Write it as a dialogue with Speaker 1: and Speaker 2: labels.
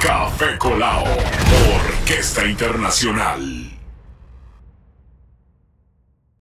Speaker 1: Café Colao, Orquesta Internacional.